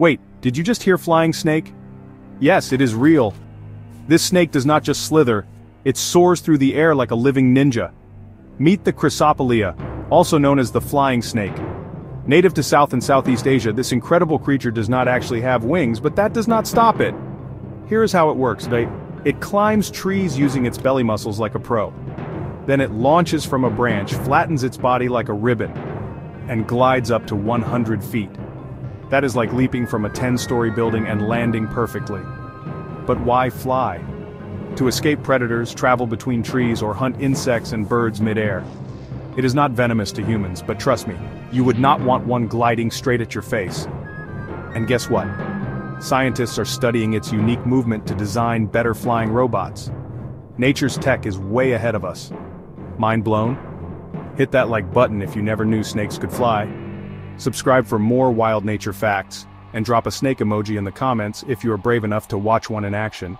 Wait, did you just hear flying snake? Yes, it is real. This snake does not just slither, it soars through the air like a living ninja. Meet the Chrysopelea, also known as the flying snake. Native to South and Southeast Asia, this incredible creature does not actually have wings, but that does not stop it. Here is how it works, it climbs trees using its belly muscles like a pro. Then it launches from a branch, flattens its body like a ribbon, and glides up to 100 feet. That is like leaping from a 10-story building and landing perfectly. But why fly? To escape predators, travel between trees, or hunt insects and birds mid-air. It is not venomous to humans, but trust me, you would not want one gliding straight at your face. And guess what? Scientists are studying its unique movement to design better flying robots. Nature's tech is way ahead of us. Mind blown? Hit that like button if you never knew snakes could fly. Subscribe for more wild nature facts, and drop a snake emoji in the comments if you are brave enough to watch one in action.